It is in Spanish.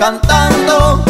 cantando.